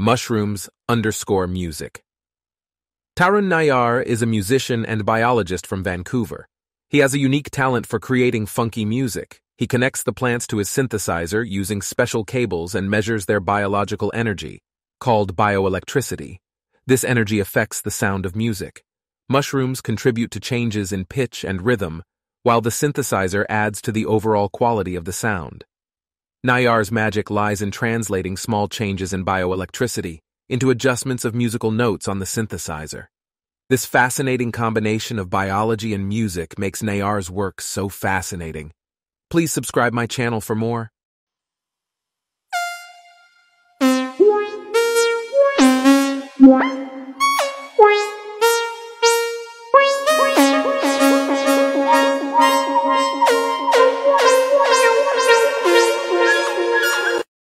Mushrooms underscore music. Tarun Nayar is a musician and biologist from Vancouver. He has a unique talent for creating funky music. He connects the plants to his synthesizer using special cables and measures their biological energy, called bioelectricity. This energy affects the sound of music. Mushrooms contribute to changes in pitch and rhythm, while the synthesizer adds to the overall quality of the sound. Nayar's magic lies in translating small changes in bioelectricity into adjustments of musical notes on the synthesizer. This fascinating combination of biology and music makes Nayar's work so fascinating. Please subscribe my channel for more. What?